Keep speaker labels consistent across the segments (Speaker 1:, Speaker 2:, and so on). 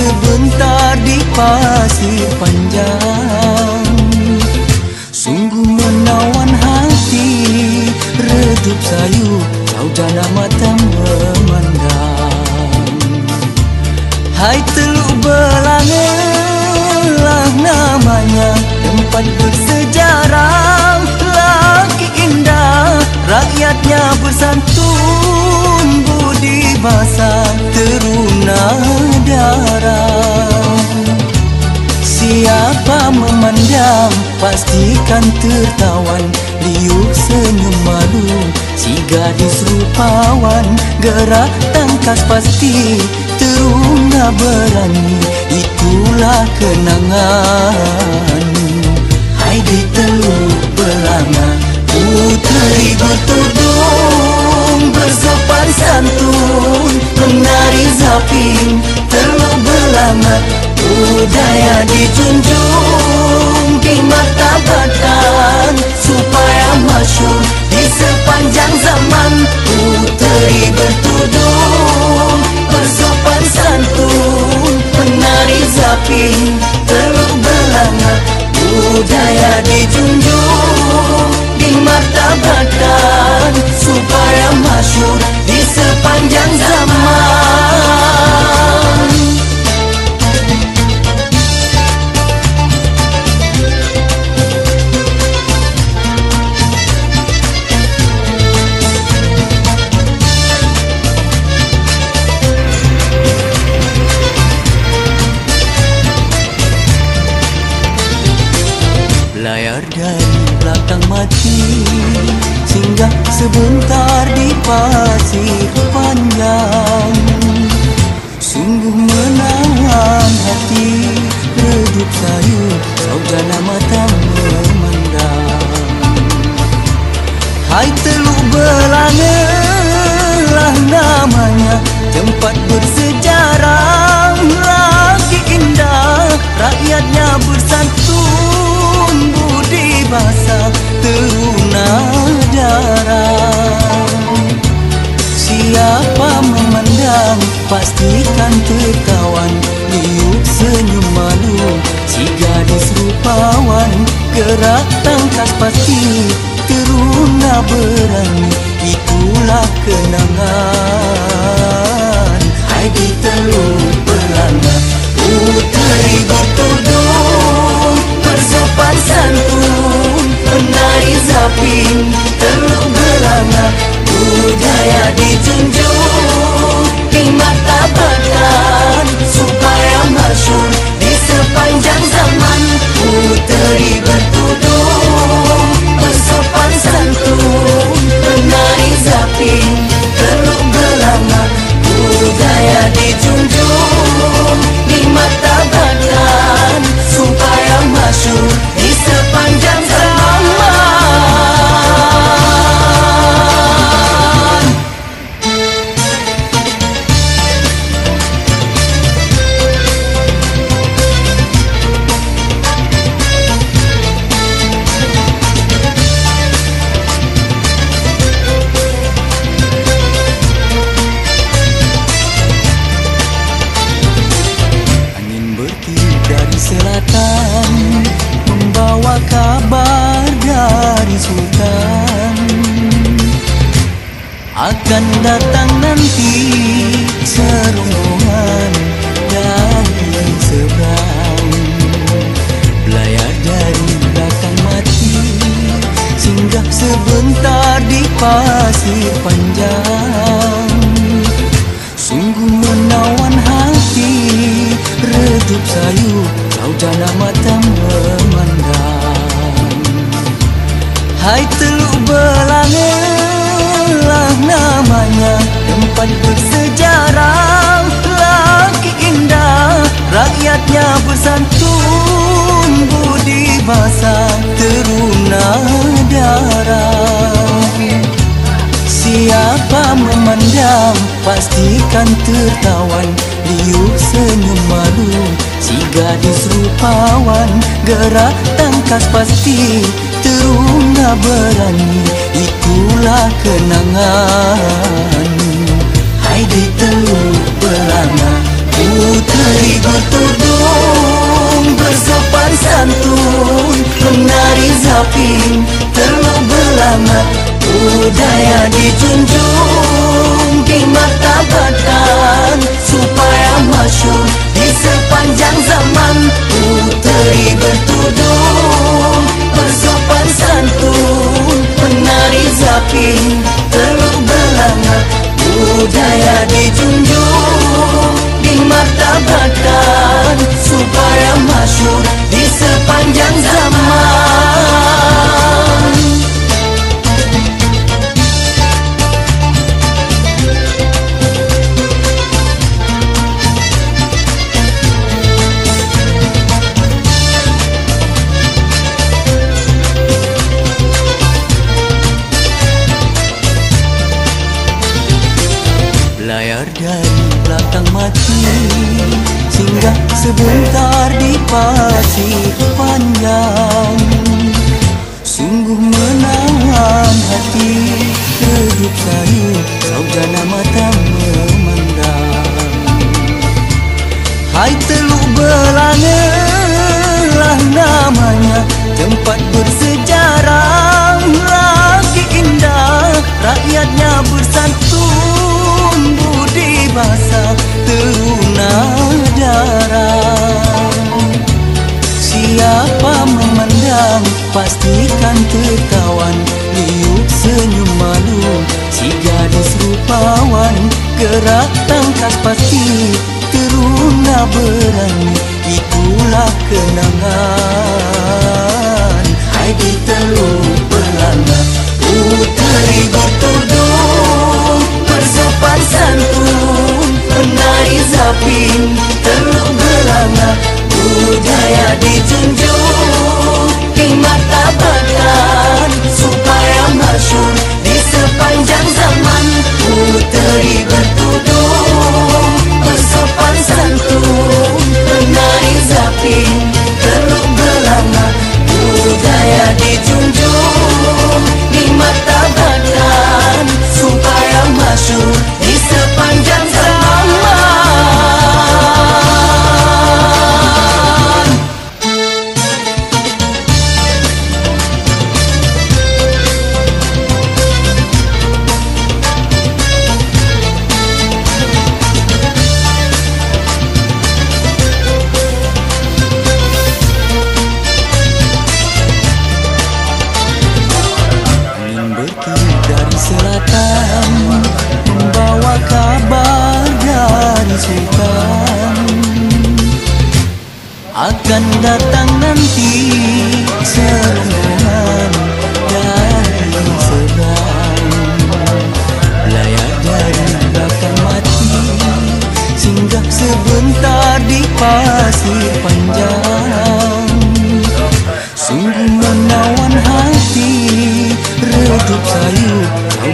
Speaker 1: Sebentar di pasir panjang. Sungguh menawan hati Redup sayu Saudara mata memandang. Hai teluk belanga lah namanya Tempat bersejarah Lagi indah Rakyatnya bersantun Budi basa Teruna darah. Siapa memandang pastikan tertawan Liuk senyum malu si gadis rupawan Gerak tangkas pasti teruna berani Itulah kenangan Hai di teluk belanga Puteri bertudung bersopan santun Menari zapin teluk belanga Budaya dijunjung dimartabatkan Supaya masyur di sepanjang zaman. Puteri bertudung bersopan santun Menari zapin teluk belanga Budaya dijunjung dimartabatkan Supaya Layar dari belakang mati Singgah sebentar di pasir panjang. Sungguh menawan hati Redup sayu Saudara mata memandang. Hai teluk belanga lah namanya Tempat bersejarah pastikan tertawan Liuk senyum malu. Si gadis rupawan Gerak tangkas pasti. Teruna berani Itulah kenangan. Hai di teluk belanga Puteri bertudung Bersopan santun Menari zapin Teluk belanga Budaya dijunjung Dimartabatkan selatan Membawa kabar dari sultan Akan datang nanti serombongan dari seberang Belayar dari belakang mati Singgah
Speaker 2: pasir panjang Tempat bersejarah Laki indah Rakyatnya bersantun Budi basah Teruna darah. Siapa memandang Pastikan tertawan Liuk senyum malu Si gadis rupawan Gerak tangkas pasti Teruna berani Itulah kenangan Hai di teluk belanga Puteri bertudung Bersopan santun Menari zapin Teluk belanga Budaya dijunjung Dimartabatkan Supaya masyur Di sepanjang zaman. Puteri bertudung Bersopan santun Menari zapin Budaya dijunjung Dimartabatkan Supaya masyur Di sepanjang zaman Pastikan tertawan Liuk senyum malu Si gadis rupawan Gerak tangkas pasti Teruna berani Itulah kenangan. Hai di teluk belanga Puteri bertudung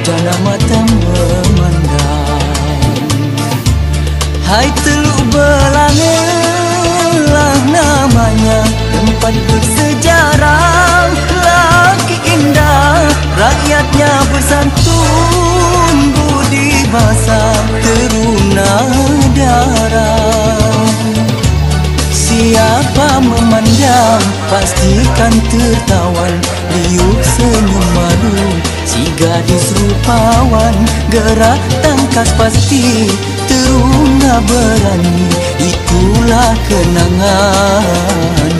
Speaker 2: Jana mata memandang. Hai teluk belangelah namanya Tempat bersejarah Laki indah. Rakyatnya bersantun Budi basah Teruna darah. Siapa memandang Pastikan tertawan Liuk senyum malu. Si gadis rupawan Gerak tangkas pasti Terunga berani. Itulah kenangan.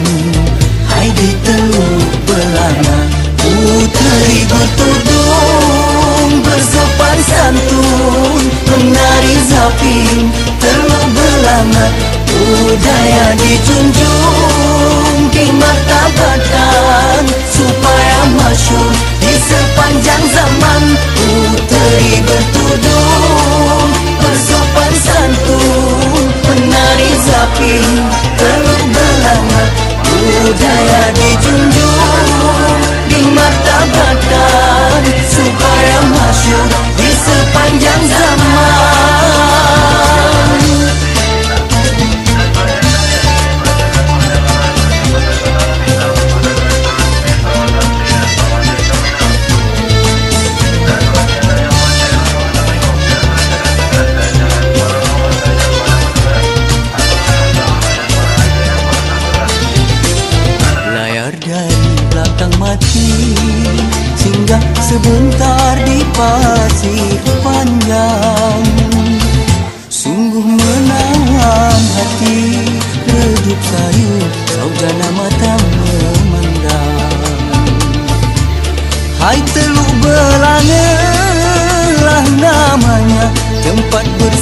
Speaker 2: Hai di teluk belana Puteri bertudung
Speaker 1: Bersopan santun Menari zapin Teluk belana Budaya dijunjung. Everybody hati Singgah sebentar di pasir panjang Sungguh menahan hati. Redup sayu saudara mata memandang. Hai teluk belanga lah namanya Tempat ber.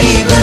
Speaker 1: querida